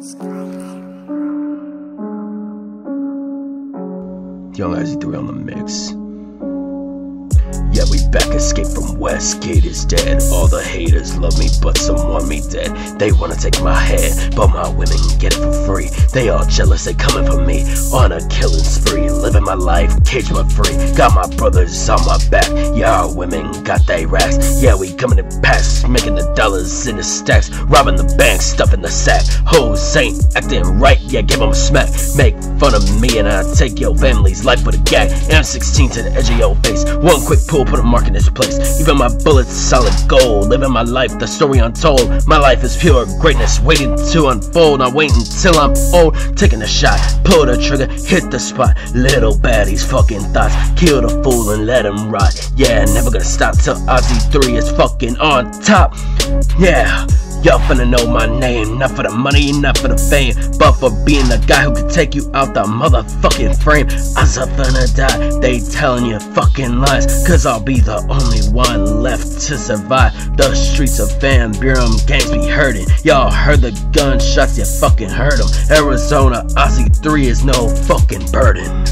Young Ozzy 3 on the mix. Yeah, we back, escape from Westgate is dead. All the haters love me, but some want me dead. They wanna take my head, but my women get it for free. They all jealous, they coming for me on a killing spree. My life, cage my free. Got my brothers on my back. Our women got they racks. Yeah, we coming in packs, making the dollars in the stacks. Robbing the bank, stuffing the sack. Hoes ain't acting right, yeah, give them a smack. Make fun of me and I take your family's life with a gag. M16 to the edge of your face. One quick pull put a mark in this place. Even my bullets solid gold. Living my life, the story untold. My life is pure greatness, waiting to unfold. Not waiting till I'm old. Taking a shot, pull the trigger, hit the spot. Little baddies, fucking thoughts. Kill the fool and let him rot. Yeah, never gonna stop till Ozzy 3 is fucking on top. Yeah. Y'all finna know my name, not for the money, not for the fame, but for being the guy who can take you out the motherfucking frame. I'm finna die, they telling you fucking lies, cause I'll be the only one left to survive. The streets of Van Buren gangs be hurting. Y'all heard the gunshots, you fucking heard them. Arizona, Ozzy 3 is no fucking burden.